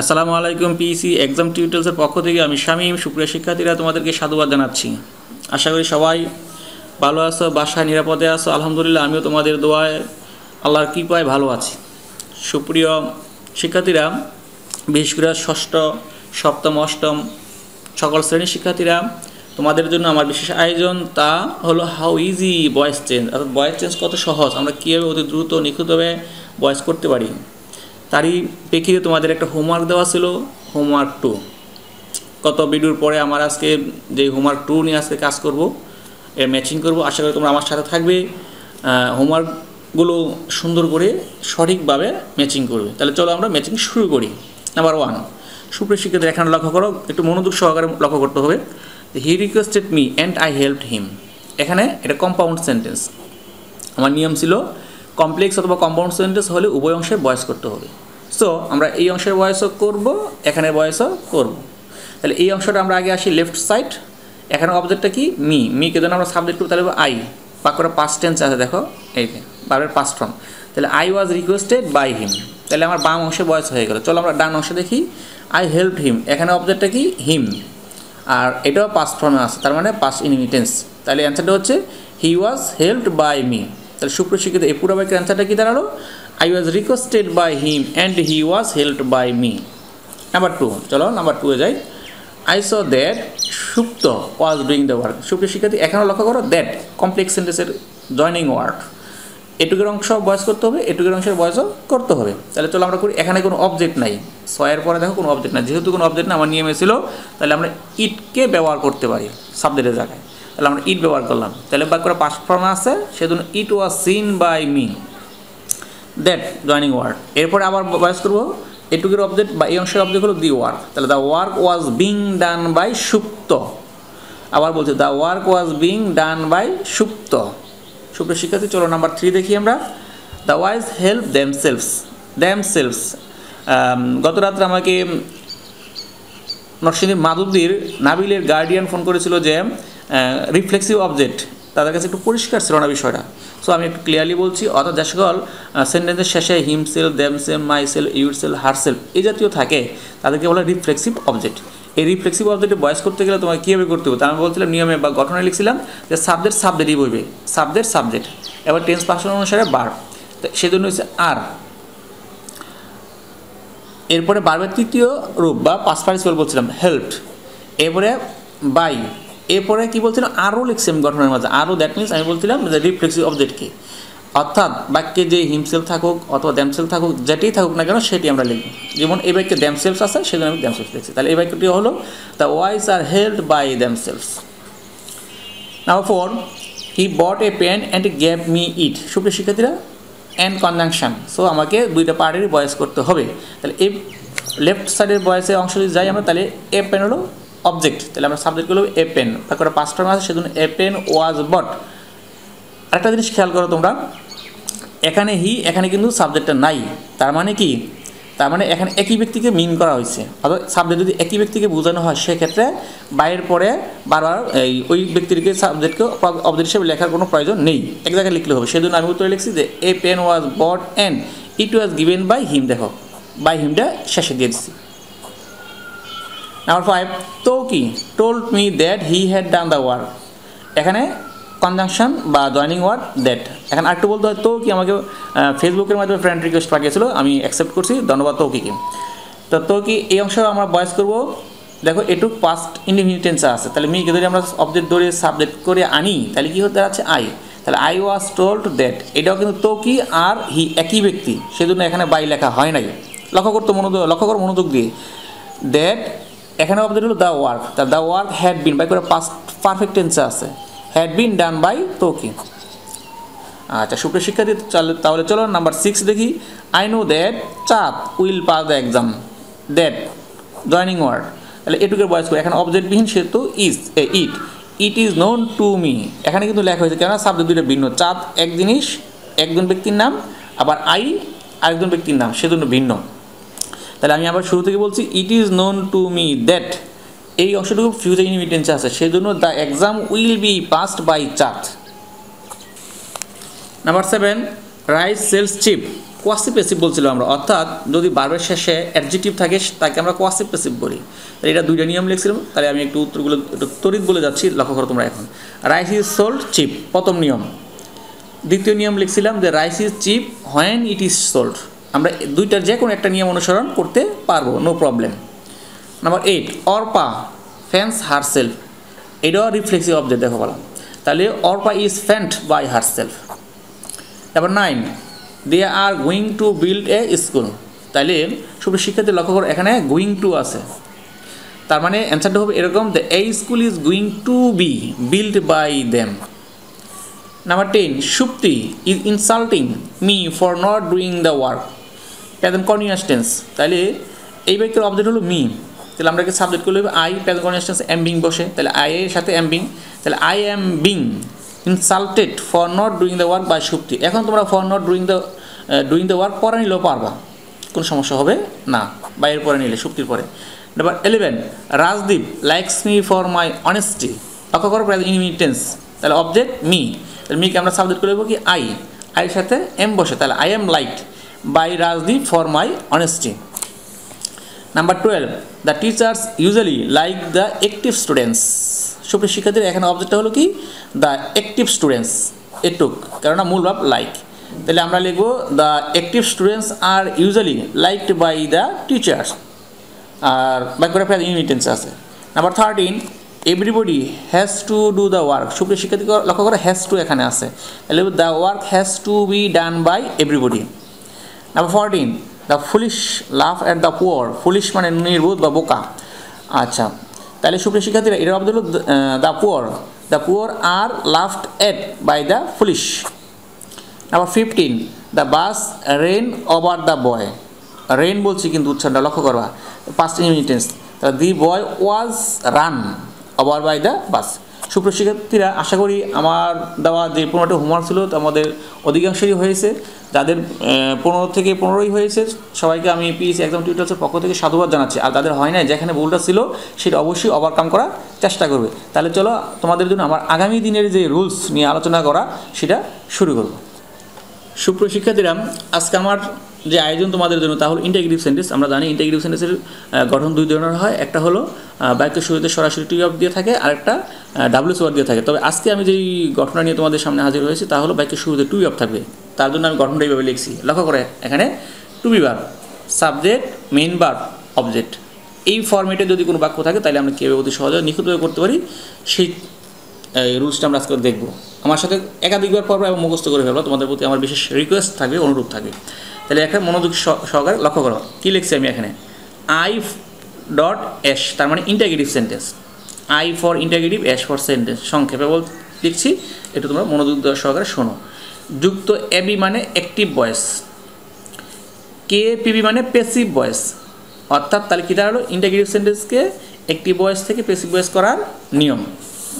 আসসালামু আলাইকুম PEC exam টিউটোরিয়ালসের পক্ষ থেকে আমি শামীম, সুপ্রিয় শিক্ষার্থীরা, তোমাদেরকে সাধুবাদ জানাচ্ছি। আশা করি সবাই ভালো আছো, বাসায় নিরাপদে আছো। আলহামদুলিল্লাহ, আমিও তোমাদের দোয়ায়, আল্লাহর কৃপায় ভালো আছি। সুপ্রিয় শিক্ষার্থীরা, বিশেষ করে ষষ্ঠ, সপ্তম, অষ্টম সকল শ্রেণির শিক্ষার্থীরা, তোমাদের জন্য আমার বিশেষ আয়োজন তা হলো হাউ ইজি ভয়েস চেঞ্জ অর্থাৎ ভয়েস চেঞ্জ কত সহজ, আমরা কীভাবে অতি দ্রুত, নিখুঁতভাবে ভয়েস করতে পারি। তারই প্রেক্ষিতে তোমাদের একটা হোমওয়ার্ক দেওয়া ছিল হোমওয়ার্ক টু কত ভিডিওর পরে আমার আজকে যে হোমওয়ার্ক টু নিয়ে আজকে কাজ করব, এর ম্যাচিং করব, আশা করি তোমরা আমার সাথে থাকবে। হোমওয়ার্কগুলো সুন্দর করে সঠিকভাবে ম্যাচিং করবে। তাহলে চলো আমরা ম্যাচিং শুরু করি। নাম্বার ওয়ান সুপ্রিয় শিক্ষার্থী এখানে লক্ষ্য করো, একটু মনোযোগ সহকারে লক্ষ্য করতে হবে। He requested me and I help him এখানে এটা কম্পাউন্ড সেন্টেন্স আমার নিয়ম ছিল কমপ্লেক্স অথবা কম্পাউন্ড সেন্টেন্স হলে উভয় অংশের বয়স করতে হবে। সো আমরা এই অংশের বয়সও করব, এখানে বয়সও করব। তাহলে এই অংশটা আমরা আগে আসি লেফট সাইড এখানে অবজেক্টটা কি? মি মিকে যেন আমরা সাবজেক্ট করব, তাহলে আই বা করে পাস্ট টেন্স আছে, দেখো, এই যে বারের পাস্ট ফর্ম তাহলে I was requested by him তাহলে আমার বাম অংশে বয়স হয়ে গেল। চলো আমরা ডান অংশে দেখি। আই হেল্প হিম এখানে অবজেক্টটা কি? হিম আর এটাও পাস্ট ফর্মে আছে, তার মানে পাস্ট ইনভিটেন্স তাহলে অ্যান্সারটা হচ্ছে he was helped by me তাহলে সুপ্রশিক্ষিত এই পুরো বাক্যের অ্যান্সারটা কি দাঁড়াল? I was requested by him and he was helped by me number two চলো নাম্বার টুয়ে যাই। আই স দ্যাট সুপ্ত ওয়াজ ডুইং দ্য ওয়ার্ক সুপ্রিয় শিক্ষার্থী এখানেও লক্ষ্য করো দ্যাট কমপ্লেক্স সেন্টেন্সের জয়নিং ওয়ার্ড এটুকের অংশ বয়স করতে হবে, এটুকের অংশের বয়সও করতে হবে। তাহলে চলো আমরা করি, এখানে কোনো অবজেক্ট নাই। ছয়ের পরে দেখো কোনো অবজেক্ট নাই। যেহেতু কোনো অবজেক্ট না আমার নিয়মে ছিল, তাহলে আমরা ইটকে ব্যবহার করতে পারি। সাবজেক্টের জায়গায়। তাহলে আমরা ইট ব্যবহার করলাম। তাহলে বাক করে পাস্ট ফর্মে আছে, সেজন্য it was seen by me. That joining word এরপরে আবার বয়স করব। এটুকের অবজেক্ট বা এই অংশের অবজেক্ট হলো দি ওয়ার্ক তাহলে the work was being done by Supta আবার বলছে the work was being done by Supta Supta শিক্ষার্থী, চলো নাম্বার থ্রি দেখি আমরা। The wise help themselves themselves গত রাত্রে আমাকে নরসিংদীর মাধবদীর নাবিলের গার্ডিয়ান ফোন করেছিল যে রিফ্লেক্সিভ অবজেক্ট তাদের কাছে একটু পরিষ্কার ছিল না বিষয়টা। সো আমি একটু ক্লিয়ারলি বলছি, অর্থাৎ যে সকল সেন্টেন্সের শেষে himself themselves myself yourself herself এই জাতীয় থাকে, তাদেরকে বলে রিফ্লেক্সিভ অবজেক্ট এই রিফ্লেক্সিভ অবজেক্টে বয়স করতে গেলে তোমাকে কীভাবে করতে হবে? তা আমি বলছিলাম নিয়মে বা গঠনে লিখছিলাম যে সাবজেক্ট সাবজেক্টই বইবে। সাবজেক্ট সাবজেক্ট এবার টেন্স পার্সন অনুসারে বার সেজন্য হচ্ছে আর। এরপরে বারবার তৃতীয় রূপ বা পাঁচ বলছিলাম হেল্প এরপরে বাই এরপরে কী বলছিলাম আরও লিখছি গঠনের মাঝে। আরও দ্যাট মিনস আমি বলছিলাম যে রিফ্লেক্সিভ অবজেক্টকে অর্থাৎ বাক্যে যে হিমসেল থাকুক অথবা দ্যামসেল থাকুক, যেটাই থাকুক না কেন সেটি আমরা লিখব। যেমন এই বাক্যে দ্যামসেলস আছে, সেজন্য আমি দ্যামসেলস লিখছি। তাহলে এই বাক্যটি হলো the wise are helped by themselves number four he bought a pen and gave me it সুপ্রিয় শিক্ষার্থীরা অ্যান্ড কনজাংশন সো আমাকে দুইটা পার্টেরই বয়স করতে হবে। তাহলে এই লেফট সাইডের বয়সের অংশ যদি যাই আমরা, তাহলে এ পেন হলো অবজেক্ট তাহলে আমরা সাবজেক্ট করব এ পেন তারপরে পাঁচ টার্ম আছে, সেজন্য এ পেন ওয়াজ বট আরেকটা জিনিস খেয়াল করো তোমরা, এখানে হি এখানে কিন্তু সাবজেক্টটা নাই, তার মানে কি? তার মানে এখানে একই ব্যক্তিকে মিন করা হয়েছে অর্থাৎ সাবজেক্ট যদি একই ব্যক্তিকে বোঝানো হয়, সেক্ষেত্রে বাইরের পরে বারবার এই ওই ব্যক্তিকে সাবজেক্টকে অবজেক্ট হিসেবে লেখার কোনো প্রয়োজন নেই। এক জায়গায় লিখলে হবে, সেজন্য আমি উত্তরে লিখছি যে a pen was bought and it was given by him দেখো বাই হিমটা শেষে দিয়ে দিচ্ছি। নাম্বার ফাইভ তো কি told me that he had done the work এখানে কনজাংশন বা জয়নিং ওয়ার্ড দ্যাট এখন আরেকটু বলতে হয় তো কি আমাকে ফেসবুকের মাধ্যমে ফ্রেন্ড রিকোয়েস্ট পাঠিয়েছিল, আমি অ্যাকসেপ্ট করছি, ধন্যবাদ তৌকিকে তো তো কি এই অংশ আমরা বয়স করব। দেখো এটুক পাস্ট ইন্ডিভিনিটেন্স আছে। তাহলে মিকে যদি আমরা অবজেক্ট ধরে সাবজেক্ট করে আনি, তাহলে কী হতে যাচ্ছে? আই তাহলে আই ওয়াজ টোল্ড দ্যাট এটাও কিন্তু তো কি আর হি একই ব্যক্তি। সেজন্য এখানে বাই লেখা হয় নাই। লক্ষ্য করতো মনোযোগ, লক্ষ্য করো মনোযোগ দিয়ে। দ্যাট এখানে অবজেক্ট হলো দ্য ওয়ার্ক তা the work had been by করে পাস্ট পারফেক্ট টেন্সে আছে। হ্যাড বিন ডান বাই তোকি আচ্ছা সুপ্রিয় শিক্ষার্থী তাহলে চলো নাম্বার সিক্স দেখি। I know that Chand will pass the exam that joining word তাহলে এটুকের বয়স করে এখানে অবজেক্টবিহীন সেহেতু is a it it is known to me এখানে কিন্তু লেখা হয়েছে কেন সাবজেক্ট দুটো ভিন্ন। চাঁদ এক জিনিস, একজন ব্যক্তির নাম, আবার আই আরেকজন ব্যক্তির নাম, সেজন্য ভিন্ন। তাহলে আমি আবার শুরু থেকে বলছি it is known to me that এই অংশটুকু ফিউচার ইনভিটেন্সে আছে, সেজন্য the exam will be passed by Chand number seven rice sells cheap quasi passive বলছিলাম আমরা, অর্থাৎ যদি বারবার শেষে অ্যাডজেক্টিভ থাকে, তাকে আমরা কোয়াসি পেসিভ বলি। তাহলে এটা দুইটা নিয়ম লিখছিলাম, তাহলে আমি একটু উত্তরগুলো, একটু তরিত বলে যাচ্ছি, লক্ষ্য করো তোমরা এখন। রাইস ইজ সোল্ড চিপ প্রথম নিয়ম। দ্বিতীয় নিয়ম লিখছিলাম যে rice is cheap when it is sold আমরা দুইটার যে কোনো একটা নিয়ম অনুসরণ করতে পারব no problem number eight Arpa fans herself এটাও রিফ্লেক্সিভ অবজেক্ট দেখো বলা। তাহলে Arpa is fanned by herself তারপর nine they are going to build a school তাহলে শুধু শিক্ষার্থী, লক্ষ্য করো, এখানে গোয়িং টু আছে। তার মানে অ্যান্সারটা হবে এরকম দ্য এই school is going to be build by them number ten Supti is insulting me for not doing the work প্যাদন continuous tense তাহলে এই বাক্যের অবজেক্ট হলো মি। তাহলে আমরা কি সাবজেক্ট করলে আই প্যাদন কর্নিয়াস টেন্স এম বিং বসে। তাহলে আই এর সাথে এম বিং। তাহলে I am being insulted for not doing the work by Supti এখন তোমরা for not doing the doing the work পরে নিলেও পারবা। কোনো সমস্যা হবে না। বাইরের পরে নিলে সুক্তির পরে। Number eleven Rajdeep likes me for my honesty লক্ষ্য করো প্রায় ইনমিটেন্স তাহলে অবজেক্ট মি। তাহলে মিকে আমরা সাবজেক্ট করে দেবো কি আই আইয়ের সাথে এম বসে। তাহলে I am liked by Rajdeep for my honesty number twelve the teachers usually like the active students সুপ্রিয় শিক্ষার্থীর, এখানে অবজেক্টটা হলো কি? দ্য অ্যাক্টিভ স্টুডেন্টস এটুক, কেননা মূল ভাব লাইক তাহলে আমরা লিখব the active students are usually liked by the teachers আর বাক্যটা ইউনিটেন্স আছে। Number thirteen everybody has to do the work সুপ্রিয় শিক্ষার্থী, লক্ষ্য করে হ্যাজ টু এখানে আছে। তাহলে the work has to be done by everybody number fourteen the foolish love at the poor foolish মানে নির্বোধ বা বোকা। আচ্ছা তাহলে সুপ্রিয় শিক্ষার্থীরা এটার অবধি হলো the poor the poor are loved at by the foolish number fifteen the bus ran over the boy ran বলছি কিন্তু উচ্চারণটা লক্ষ্য করবা। পাঁচ ইউনিটেন্স the boy was run over by the bus সুপ্রিয় শিক্ষার্থীরা আশা করি আমার দেওয়া যে পনেরোটা হোমওয়ার্ক ছিল আমাদের অধিকাংশই হয়েছে। যাদের পনেরো থেকে পনেরোই হয়েছে, সবাইকে আমি পিএসসি এক্সাম টিউটার্সের পক্ষ থেকে সাধুবাদ জানাচ্ছি। আর তাদের হয় না যেখানে ভুলটা ছিল, সেটা অবশ্যই ওভারকাম করার চেষ্টা করবে। তাহলে চলো, তোমাদের জন্য আমার আগামী দিনের যে রুলস নিয়ে আলোচনা করা, সেটা শুরু করব। সুপ্রিয় শিক্ষার্থীরা, আজকে আমার যে আয়োজন তোমাদের জন্য তা হলো ইন্টাগ্রেটিভ সেন্টেন্স আমরা জানি ইন্টাগ্রেটিভ সেন্টেন্সের গঠন দুই ধরনের হয়। একটা হলো বাক্যের শুরুতে সরাসরি টি অফ দিয়ে থাকে আর একটা ডাব্লিউ ওয়ার্ড দিয়ে থাকে। তবে আজকে আমি যেই ঘটনা নিয়ে তোমাদের সামনে হাজির হয়েছি তা হলো বাক্যের শুরুতে টু অফ থাকবে। তার জন্য আমি গঠনটা এইভাবে লিখছি। লক্ষ্য করে এখানে টু বি বার সাবজেক্ট মেইন বার অবজেক্ট এই ফর্মেটে যদি কোনো বাক্য থাকে, তাহলে আমরা কীভাবে অতি সহজে নিখুঁতভাবে করতে পারি? সেই রুলসটা আমরা আজকে দেখব। আমার সাথে একাধিকবার পর্ব এবং মুখস্থ করে ফেলব। তোমাদের প্রতি আমার বিশেষ রিকোয়েস্ট থাকবে, অনুরোধ থাকবে। তাহলে একটা মনোযোগ সহকারে লক্ষ্য করো। কী লিখছি আমি এখানে? আই ডট এস তার মানে interrogative sentence I for interrogative S for sentence সংক্ষেপে বল লিখছি, একটু তোমরা মনোযোগ দেওয়ার সহকারে শোনো। যুক্ত এবি মানে অ্যাক্টিভ ভয়েস কে পিবি মানে পেসিভ ভয়েস অর্থাৎ তাহলে কী দাঁড়াল? ইন্টাগ্রেটিভ সেন্টেন্সকে অ্যাক্টিভ ভয়েস থেকে পেসিভ ভয়েস করার নিয়ম।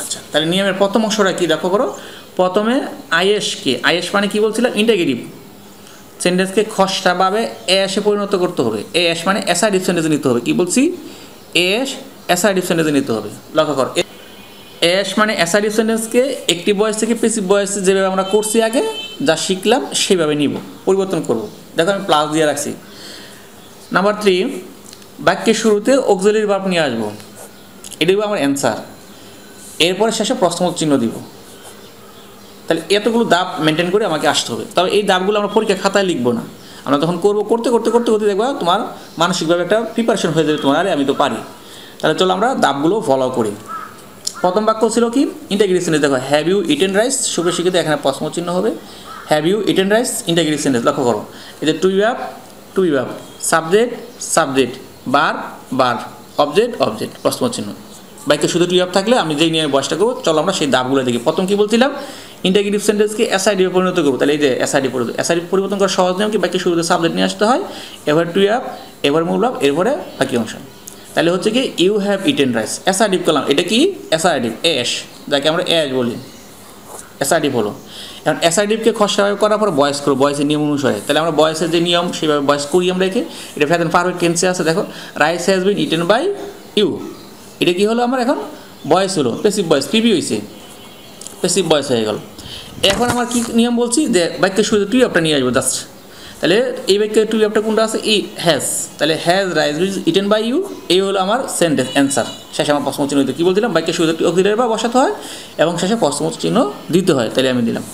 আচ্ছা তাহলে নিয়মের প্রথম অংশটা কী দেখো করো প্রথমে আইএসকে আইএস মানে কী বলছিলাম? ইন্টাগ্রেটিভ সেন্টেন্সকে খসড়াভাবে এসে পরিণত করতে হবে। এ এস মানে এসআইডিভ সেন্টেন্সে নিতে হবে। কি বলছি? এস এসআইডিভ সেন্টেন্সে নিতে হবে। লক্ষ্য কর। এস মানে এসআইডিভ সেন্টেন্সকে একটি বয়স থেকে পেসিভ বয়সে যেভাবে আমরা করছি আগে, যা শিখলাম সেইভাবে নিব, পরিবর্তন করব। দেখো আমি প্লাস দিয়ে রাখছি। নাম্বার থ্রি বাক্যের শুরুতে অক্সিলারি ভার্ব নিয়ে আসব। এটাই আমার অ্যান্সার এরপরে শেষে প্রশ্নবোধক চিহ্ন দিব। তাহলে এতগুলো দাব মেনটেন করে আমাকে আসতে হবে। তবে এই দাবগুলো আমরা পরীক্ষা খাতায় লিখব না। আমরা তখন করব, করতে করতে করতে করতে দেখব তোমার মানসিকভাবে একটা প্রিপারেশন হয়ে যাবে তোমার, আরে আমি তো পারি। তাহলে চলো আমরা দাবগুলো ফলো করি। প্রথম বাক্য ছিল কি? ইন্টাগ্রেটিভ সেন্টেন্স দেখো হ্যাভ ইউ ইটেন রাইস শিখিতে এখানে প্রশ্ন চিহ্ন হবে। Have you eaten rice interrogative sentence লক্ষ্য করো। এতে টু ব্যাপ টু ব্যাপ সাবজেক্ট সাবজেক্ট বার বার অবজেক্ট অবজেক্ট প্রশ্ন চিহ্ন। বাইকে শুধু টু অফ থাকলে আমি যেই নিয়ে বয়সটা করব, চলো আমরা সেই দাবগুলো দেখি প্রথম কি বলছিলাম? ইন্টাগ্রেটিভ সেন্টেন্সকে এসআইডি পরিণত করব। তাহলে এই যে এসআইডি পরিণত এসআইডি পরিবর্তন করার সহজ নিয়ম কি? বাকি শুরুতে সাবজেক্ট নিয়ে আসতে হয়, এবার টু অ্যাপ এবার মূল অ্যাপ এরপরে বাকি অংশ। তাহলে হচ্ছে কি ইউ হ্যাভ ইটেন রাইস এসআইডিভ করলাম। এটা কি? এসআইডিভ এস যাকে আমরা এস বলি। এসআইডিভ হলো। এখন এসআইডিভকে খসড়া করার পর বয়স করব বয়সের নিয়ম অনুসারে। তাহলে আমরা বয়সের যে নিয়ম, সেভাবে বয়স করি আমরা রেখে এটা ফ্যাথেন পারফেক্ট টেন্সে আছে, দেখো। Rice has been eaten by you এটা কি হলো আমার এখন বয়স হলো পেসিভ বয়স পিবি হয়েছে পেসিভ বয়স হয়ে গেল। এখন আমার কি নিয়ম বলছি যে বাক্যের শুরুতে তুই আপটা নিয়ে আসব জাস্ট তাহলে এই বাক্যের টু একটা কোনটা আছে? ই হ্যাজ তাহলে has rice is eaten by you এই হলো আমার সেন্টেন্স অ্যান্সার শেষে আমার প্রশ্ন চিহ্ন দিতে কী বলছিলাম? বাক্যের শুরুতে একটি অক্সিলারি বা বসাতে হয় এবং শেষে প্রশ্ন চিহ্ন দিতে হয়, তাহলে আমি দিলাম।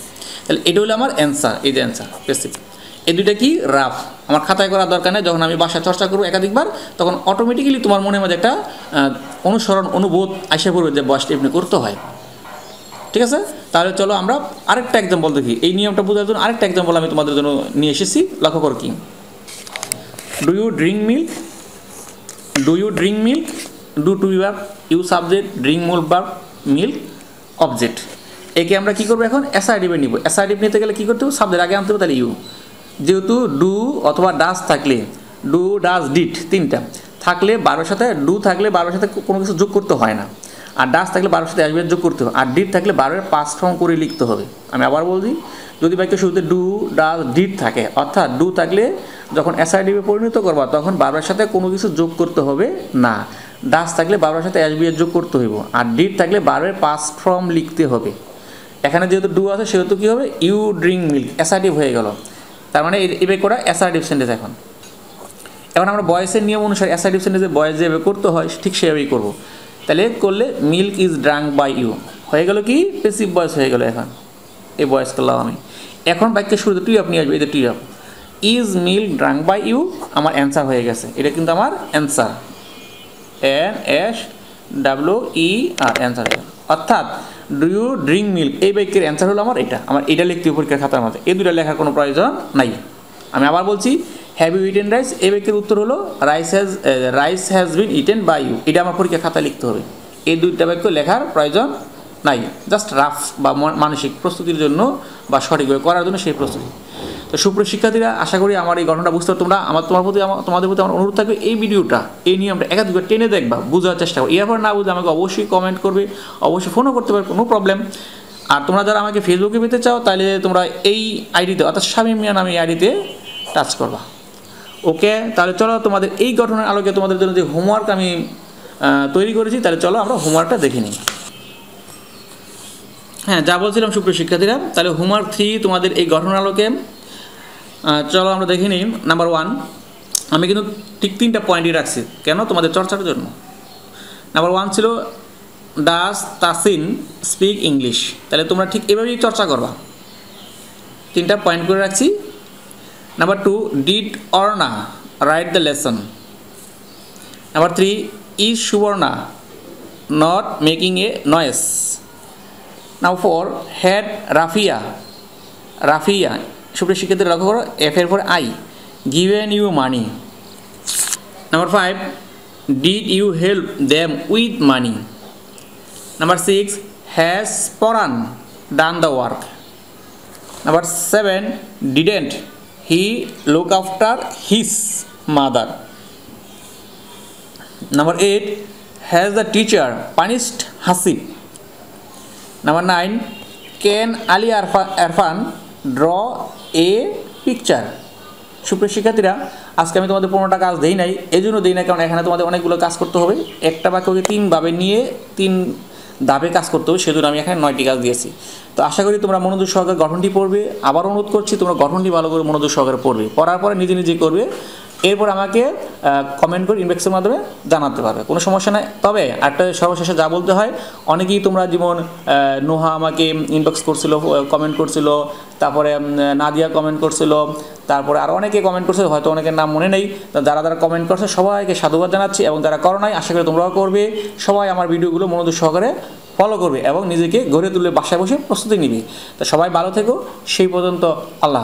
তাহলে এটা হলো আমার অ্যান্সার এই যে অ্যান্সার বেসিক এই দুইটা কি? রাফ। আমার খাতায় করার দরকার নেই, যখন আমি বাসায় চর্চা করব একাধিকবার, তখন অটোমেটিক্যালি তোমার মনের মধ্যে একটা অনুসরণ, অনুবোধ আসে পড়বে যে বয়সটা এমনি করতে হয়। ঠিক আছে? তাহলে চলো আমরা আরেকটা এক্সাম্পল দেখি। এই নিয়মটা বোঝার জন্য আরেকটা এক্সাম্পল আমি তোমাদের জন্য নিয়ে এসেছি। লক্ষ্য কর কি। Do you drink milk do you drink milk do to you you subject drink মুল বার মিল্ক অবজেক্ট একে আমরা কী করব এখন? এসআইডিভে নিব। এসআইডিভ নিতে গেলে কী করতে হবে? সাবজেক্ট আগে আনতে হবে, তাহলে ইউ যেহেতু ডু অথবা ডাস থাকলে, ডু ডাস ডিট তিনটা, থাকলে বারোর সাথে, ডু থাকলে বারোর সাথে কোনো কিছু যোগ করতে হয় না। আর ডাস থাকলে বারোর সাথে আসবে যোগ করতে হবে আর ডিট থাকলে বারোর পাঁচ ফর্ম করে লিখতে হবে। আমি আবার বলছি, যদি বাক্য শুরুতে ডু ডাস ডিট থাকে, অর্থাৎ ডু থাকলে যখন এসআইডিভে পরিণত করবা, তখন বারোর সাথে কোনো কিছু যোগ করতে হবে না। ডাস থাকলে বারোর সাথে এসবি এর যোগ করতে হইব। আর ডিট থাকলে বারোর পাঁচ ফর্ম লিখতে হবে। এখানে যেহেতু ডু আছে, সেহেতু কী হবে? ইউ ড্রিঙ্ক মিল্ক অ্যাসার্টিভ হয়ে গেল। তার মানে এবে করা অ্যাসার্টিভ সেন্টেন্স এখন। এখন আমরা বয়সের নিয়ম অনুসারে অ্যাসার্টিভ সেন্টেন্সে বয়স যেভাবে করতে হয়, ঠিক সেভাবেই করব। তাহলে করলে milk is drunk by you হয়ে গেল কি? পেসিভ বয়স হয়ে গেল এখন। এই বয়স করলাম আমি। এখন বাক্যের শুরুতে টুই আপনি আসবে এদের টুই up is milk drunk by you আমার অ্যান্সার হয়ে গেছে। এটা কিন্তু আমার answer N S W E R answer হয়ে গেল। অর্থাৎ ডু ইউ ড্রিঙ্ক মিল্ক এই বাক্যের অ্যান্সার হলো আমার এটা। আমার এটা লিখতে পরীক্ষার খাতার মধ্যে। এই দুটা লেখার কোনো প্রয়োজন নাই। আমি আবার বলছি হ্যাভ ইউ ইটেন রাইস এই বাক্যের উত্তর হলো rice has rice has been eaten by you এটা আমার পরীক্ষার খাতায় লিখতে হবে। এই দুইটা বাক্য লেখার প্রয়োজন নাই। জাস্ট রাফ বা মানসিক প্রস্তুতির জন্য বা সঠিকভাবে করার জন্য সেই প্রস্তুতি। তো সুপ্রিয় শিক্ষার্থীরা, আশা করি আমার এই ঘটনাটা বুঝতে তোমরা আমার, তোমার প্রতি আমার, তোমাদের প্রতি আমার অনুরোধ থাকবে, এই ভিডিওটা, এই নিয়মটা একাধিকবার টেনে দেখবা, বোঝার চেষ্টা করো এরপর না বুঝলে আমাকে অবশ্যই কমেন্ট করবে, অবশ্যই ফোনও করতে পারবে, কোনো প্রবলেম আর তোমরা যারা আমাকে ফেসবুকে পেতে চাও, তাহলে তোমরা এই আইডিতে অর্থাৎ স্বামী মিয়া নামে এই আইডিতে টাচ করবা। ওকে তাহলে চলো তোমাদের এই গঠনের আলোকে তোমাদের জন্য যে হোমওয়ার্ক আমি তৈরি করেছি, তাহলে চলো আমরা হোমওয়ার্কটা দেখে নিই। হ্যাঁ যা বলছিলাম সুপ্রিয় শিক্ষার্থীরা, তাহলে হোমওয়ার্ক থ্রি তোমাদের এই গঠন আলোকে চলো আমরা দেখে নিই। নাম্বার ওয়ান আমি কিন্তু ঠিক তিনটা পয়েন্টই রাখছি। কেন? তোমাদের চর্চার জন্য। নাম্বার ওয়ান ছিল ডাস তাসিন স্পিক ইংলিশ তাহলে তোমরা ঠিক এভাবেই চর্চা করবা। তিনটা পয়েন্ট করে রাখছি। Number two did Arna write the lesson number three is Suborna not making a noise number four had Rafia Rafia সুপ্রিয় শিক্ষার্থীরা লক্ষ্য করো এফ এর পর I given you money number five did you help them with money number six has Paran done the work number seven didn't he look after his mother number eight has the teacher punished Hasib number nine can Ali Arfa Arfan draw a picture সুপ্রিয় শিক্ষার্থীরা, আজকে আমি তোমাদের পনেরোটা কাজ দিই নাই এই জন্য দিই না কারণ এখানে তোমাদের অনেকগুলো কাজ করতে হবে। একটা বাক্যকে তিনভাবে নিয়ে তিন দাবে কাজ করতে হবে, সেজন্য আমি এখানে নয়টি কাজ দিয়েছি। তো আশা করি তোমরা মনোযোগ সহকারে গঠনটি পড়বে। আবার অনুরোধ করছি, তোমরা গঠনটি ভালো করে মনোযোগ সহকারে পড়বে। পড়ার পরে নিজে নিজে করবে। এরপর আমাকে কমেন্ট করে ইনবক্সের মাধ্যমে জানাতে পারবে। কোনো সমস্যা নাই। তবে একটা সর্বশেষে যা বলতে হয়, অনেকেই তোমরা যেমন নোহা আমাকে ইনবক্স করছিল কমেন্ট করছিল, তারপরে নাদিয়া কমেন্ট করছিল, তারপরে আরও অনেকে কমেন্ট করছে, হয়তো অনেকের নাম মনে নেই। যারা যারা কমেন্ট করছে, সবাইকে সাধুবাদ জানাচ্ছি এবং যারা করো নাই, আশা করি তোমরাও করবে। সবাই আমার ভিডিওগুলো মনোযোগ সহকারে ফলো করবে এবং নিজেকে গড়ে তুলে বাসায় বসে প্রস্তুতি নিবে। তো সবাই ভালো থেকো। সেই পর্যন্ত আল্লাহ